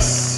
Christ.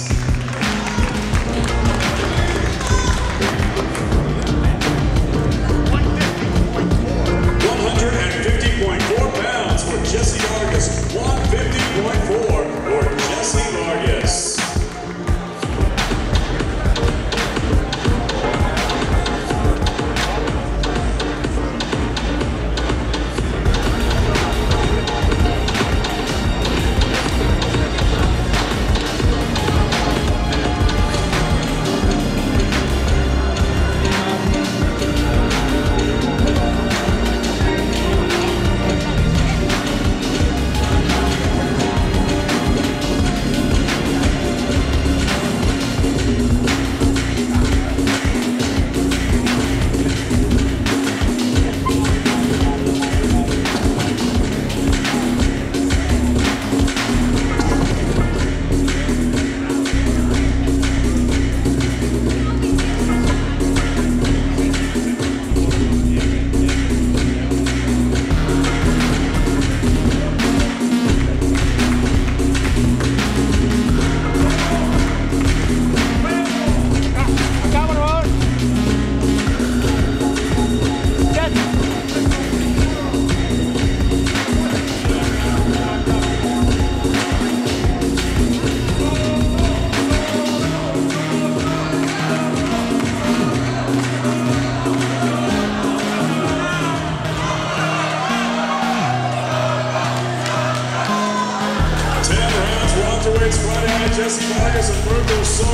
squad out Jesse Myers and Virgil